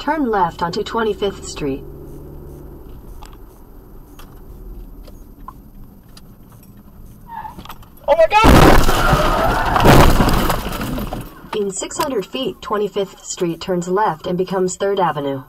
Turn left onto 25th Street. Oh my god! In 600 feet, 25th Street turns left and becomes 3rd Avenue.